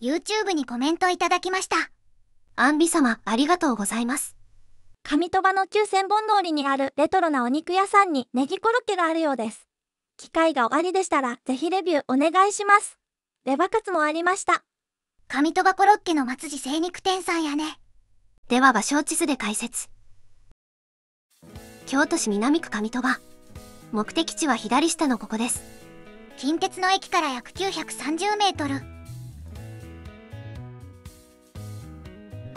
YouTube にコメントいただきました。アンビ様、ありがとうございます。上鳥羽の旧千本通りにあるレトロなお肉屋さんにネギコロッケがあるようです。機会がおありでしたら、ぜひレビューお願いします。レバカツもありました。上鳥羽コロッケの松地精肉店さんやね。では場所を地図で解説。京都市南区上鳥羽。目的地は左下のここです。近鉄の駅から約930メートル。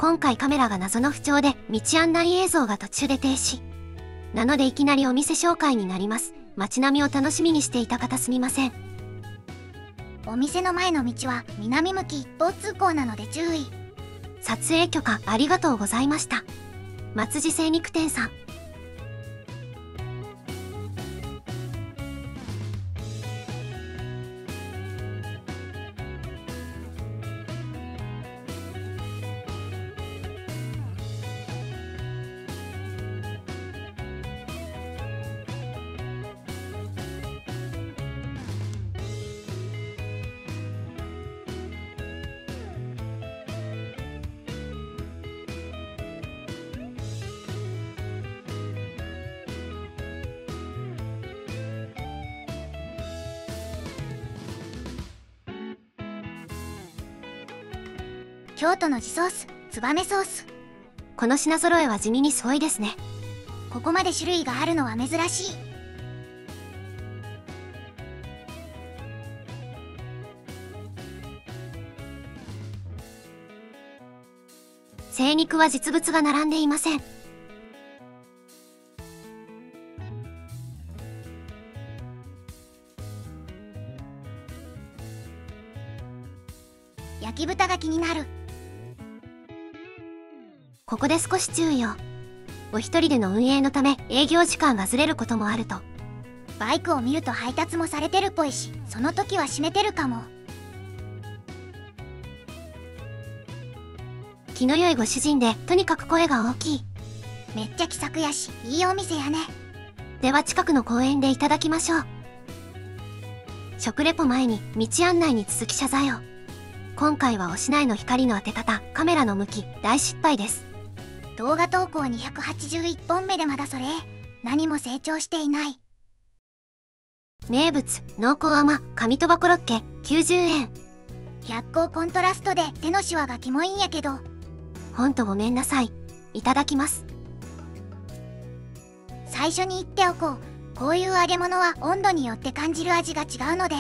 今回カメラが謎の不調で道案内映像が途中で停止。なのでいきなりお店紹介になります。街並みを楽しみにしていた方すみません。お店の前の道は南向き一方通行なので注意。撮影許可ありがとうございました。松地精肉店さん。京都の地ソース、燕ソース。この品揃えは地味に相違ですね。ここまで種類があるのは珍しい。精肉は実物が並んでいません。焼き豚が気になる。ここで少し注意を。お一人での運営のため営業時間がずれることもあると。バイクを見ると配達もされてるっぽいし、その時は閉めてるかも。気の良いご主人でとにかく声が大きい。めっちゃ気さくやし、いいお店やね。では近くの公園でいただきましょう。食レポ前に道案内に続き謝罪を。今回はお市内の光の当て方、カメラの向き、大失敗です。動画投稿281本目でまだそれ。何も成長していない。名物、濃厚甘、上鳥羽コロッケ、90円。百光コントラストで手のシワがキモいんやけど、ほんとごめんなさい。いただきます。最初に言っておこう。こういう揚げ物は温度によって感じる味が違うので。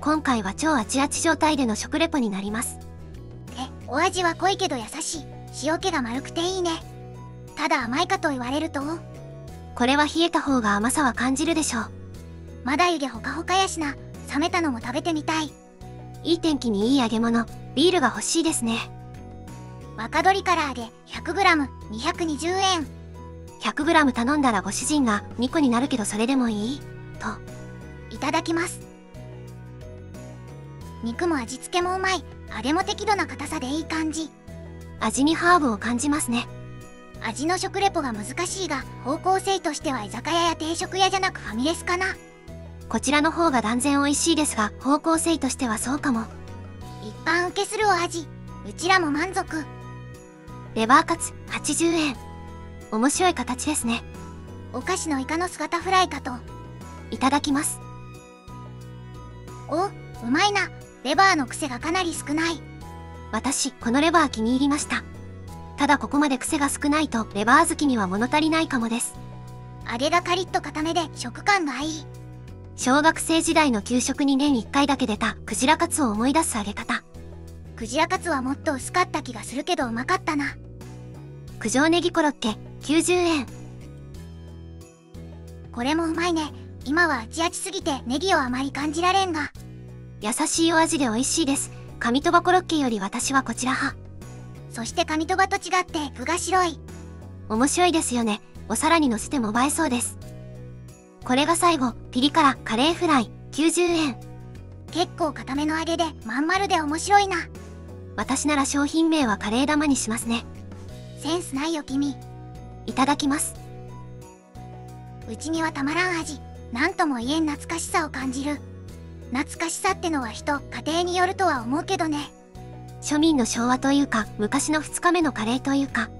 今回は超あちあち状態での食レポになります。え、お味は濃いけど優しい。塩気が丸くていいね。ただ甘いかと言われると、これは冷えた方が甘さは感じるでしょう。まだ湯気ほかほかやしな。冷めたのも食べてみたい。いい天気にいい揚げ物、ビールが欲しいですね。若鶏唐揚げ 100g220 円。100g 頼んだらご主人が2個になるけどそれでもいい？と。いただきます。肉も味付けもうまい。揚げも適度な硬さでいい感じ。味にハーブを感じますね。味の食レポが難しいが、方向性としては居酒屋や定食屋じゃなくファミレスかな。こちらの方が断然美味しいですが、方向性としてはそうかも。一般受けするお味。うちらも満足。レバーカツ、80円。面白い形ですね。お菓子のイカの姿フライかと。いただきます。お、うまいな。レバーの癖がかなり少ない。私、このレバー気に入りました。ただここまで癖が少ないと、レバー好きには物足りないかもです。揚げがカリッと固めで食感がいい。小学生時代の給食に年1回だけ出た、クジラカツを思い出す揚げ方。クジラカツはもっと薄かった気がするけどうまかったな。九条ネギコロッケ、90円。これもうまいね。今はあちあちすぎてネギをあまり感じられんが。優しいお味で美味しいです。上鳥羽コロッケより私はこちら派。そして上鳥羽と違って具が白い。面白いですよね。お皿に乗せても映えそうです。これが最後、ピリ辛カレーフライ、90円。結構固めの揚げでまん丸で面白いな。私なら商品名はカレー玉にしますね。センスないよ君。いただきます。うちにはたまらん味。なんとも言えん懐かしさを感じる。懐かしさってのは人、家庭によるとは思うけどね。庶民の昭和というか、昔の2日目のカレーというか、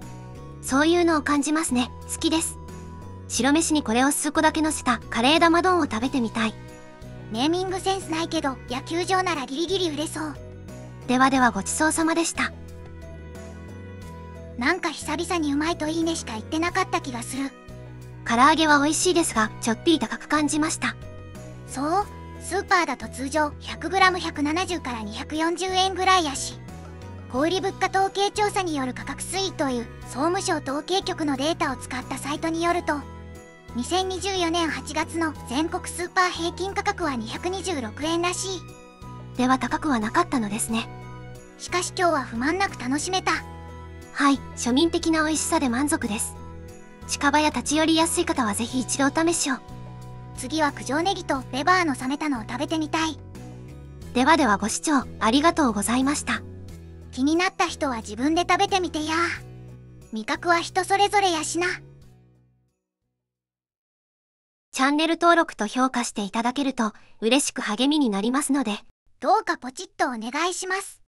そういうのを感じますね。好きです。白飯にこれを数個だけ乗せたカレー玉丼を食べてみたい。ネーミングセンスないけど野球場ならギリギリ売れそうではではごちそうさまでした。なんか久々にうまいといいねしか言ってなかった気がする唐揚げは美味しいですが、ちょっぴり高く感じました。そう？スーパーだと通常 100g170 から240円ぐらいやし小売物価統計調査による価格推移という総務省統計局のデータを使ったサイトによると2024年8月の全国スーパー平均価格は226円らしいでは高くはなかったのですね。しかし今日は不満なく楽しめたはい、庶民的な美味しさで満足です。近場や立ち寄りやすい方はぜひ一度お試しを。次は九条ネギとレバーの冷めたのを食べてみたい。ではではご視聴ありがとうございました。気になった人は自分で食べてみてや。味覚は人それぞれやしな。チャンネル登録と評価していただけると嬉しく励みになりますので、どうかポチッとお願いします